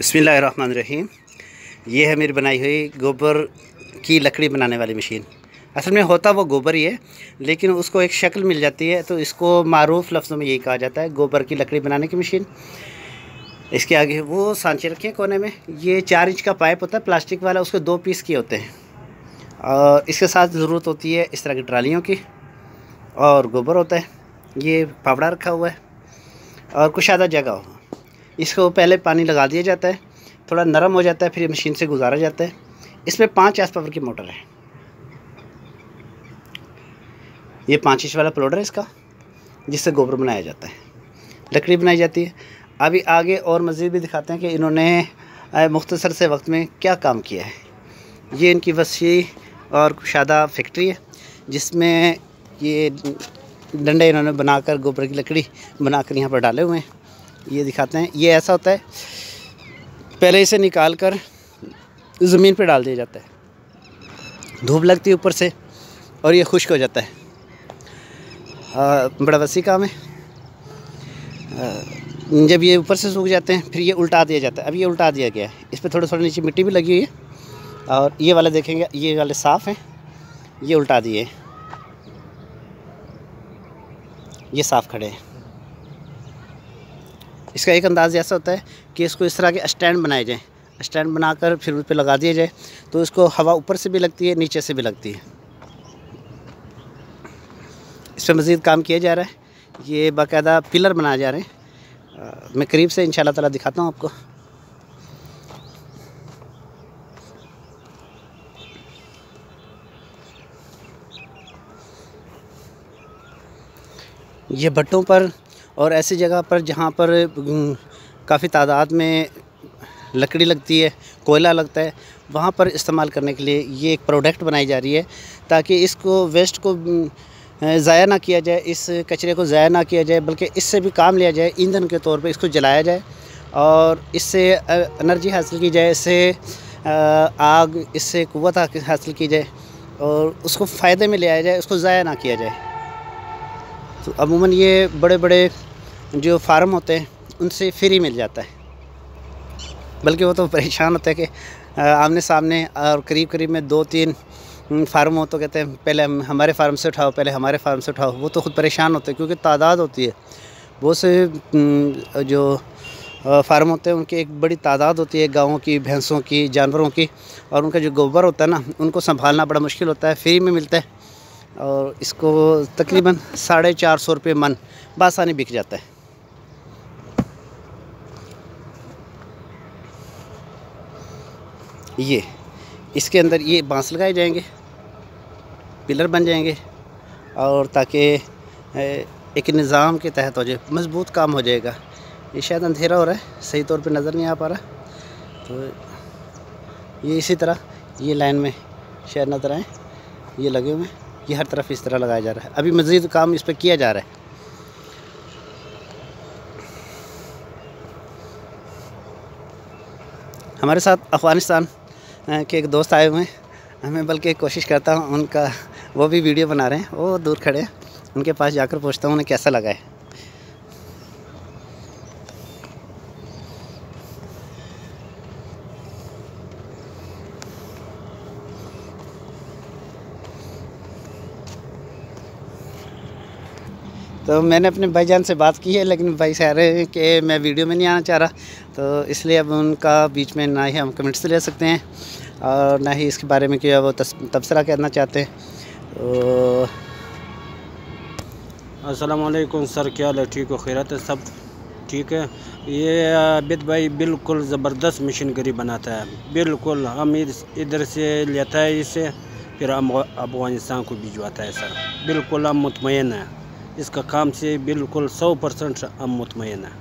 बसमीम ये है मेरी बनाई हुई गोबर की लकड़ी बनाने वाली मशीन। असल में होता वो गोबर ही है, लेकिन उसको एक शक्ल मिल जाती है तो इसको मरूफ लफ्ज़ों में यही कहा जाता है, गोबर की लकड़ी बनाने की मशीन। इसके आगे वो सांचे रखे कोने में। ये चार इंच का पाइप होता है, प्लास्टिक वाला, उसके दो पीस के होते हैं। और इसके साथ ज़रूरत होती है इस तरह की ट्रालियों की, और गोबर होता है। ये फावड़ा रखा हुआ है, और कुछ आधा जगह हो इसको पहले पानी लगा दिया जाता है, थोड़ा नरम हो जाता है, फिर मशीन से गुजारा जाता है। इसमें पाँच एस पावर की मोटर है। ये पाँच इंच वाला प्लोडर है इसका, जिससे गोबर बनाया जाता है। लकड़ी बनाई जाती है। अभी आगे और मज़ीद भी दिखाते हैं कि इन्होंने मुख्तसर से वक्त में क्या काम किया है। ये इनकी वसी और कुशादा फैक्ट्री है, जिसमें ये डंडे इन्होंने बनाकर, गोबर की लकड़ी बनाकर यहाँ पर डाले हुए हैं। ये दिखाते हैं। ये ऐसा होता है पहले इसे निकाल कर ज़मीन पर डाल दिया जाता है। धूप लगती है ऊपर से और ये खुश्क हो जाता है। आ, बड़ा वसी काम है। आ, जब ये ऊपर से सूख जाते हैं फिर ये उल्टा दिया जाता है। अब ये उल्टा दिया गया है। इस पर थोड़ा थोड़ा नीचे मिट्टी भी लगी हुई है और ये वाले देखेंगे ये वाले साफ़ हैं। ये उल्टा दिए ये साफ़ खड़े हैं। इसका एक अंदाज़ ऐसा होता है कि इसको इस तरह के स्टैंड बनाए जाएँ। स्टैंड बनाकर फिर उस पर लगा दिया जाए तो इसको हवा ऊपर से भी लगती है, नीचे से भी लगती है। इस पर मज़ीद काम किया जा रहा है। ये बाकायदा पिलर बनाए जा रहे हैं। मैं करीब से इन ताला दिखाता हूँ आपको। ये भट्टों पर और ऐसी जगह पर जहाँ पर काफ़ी तादाद में लकड़ी लगती है, कोयला लगता है, वहाँ पर इस्तेमाल करने के लिए ये एक प्रोडक्ट बनाई जा रही है ताकि इसको वेस्ट को ज़ाया ना किया जाए, इस कचरे को ज़ाया ना किया जाए, बल्कि इससे भी काम लिया जाए, ईंधन के तौर पर इसको जलाया जाए और इससे एनर्जी हासिल की जाए, इससे आग, इससे कुत हासिल की जाए और उसको फ़ायदे में ले आया जाए, उसको ज़ाया ना किया जाए। तो अमूमन ये बड़े बड़े जो फार्म होते हैं, उनसे फ्री मिल जाता है। बल्कि वो तो परेशान होते हैं कि आमने सामने और करीब करीब में दो तीन फार्म हो तो कहते हैं, पहले हमारे फार्म से उठाओ, पहले हमारे फार्म से उठाओ। वो तो ख़ुद परेशान होते हैं, क्योंकि तादाद होती है। बहुत से जो फार्म होते हैं, उनकी एक बड़ी तादाद होती है, गाँवों की, भैंसों की, जानवरों की। और उनका जो गोबर होता है ना, उनको संभालना बड़ा मुश्किल होता है, फ्री में मिलता है। और इसको तकरीबन साढ़े चार सौ रुपये मन, बासानी बिक जाता है। ये, इसके अंदर ये बाँस लगाए जाएँगे, पिलर बन जाएँगे, और ताकि एक निज़ाम के तहत हो जाए, मज़बूत काम हो जाएगा। ये शायद अंधेरा हो रहा है, सही तौर पे नज़र नहीं आ पा रहा। तो ये इसी तरह, ये लाइन में शायद नज़र आए, ये लगे हुए हैं, ये हर तरफ़ इस तरह लगाया जा रहा है। अभी मज़ीद काम इस पर किया जा रहा है। हमारे साथ अफ़गानिस्तान के एक दोस्त आए हुए हैं। मैं बल्कि कोशिश करता हूँ उनका, वो भी वीडियो बना रहे हैं, वो दूर खड़े हैं। उनके पास जाकर पूछता हूँ, उन्हें कैसा लगा है? तो मैंने अपने भाईजान से बात की है, लेकिन भाई कह रहे हैं कि मैं वीडियो में नहीं आना चाह रहा। तो इसलिए अब उनका बीच में ना ही हम कमेंट्स ले सकते हैं और ना ही इसके बारे में क्या वो तबसरा करना चाहते हैं। तो असलकुम सर, क्या हाल है? ठीक हो? खैरत है? सब ठीक है? ये आबिद भाई बिल्कुल ज़बरदस्त मशीन गरी बनाता है। बिल्कुल, हम इधर से लेता है इसे, फिर हम अफ़गानिस्तान को भिजवाता है, सर। बिल्कुल हम मुतमिन हैं। इसका काम से बिल्कुल सौ परसेंट हम मुतमिन हैं।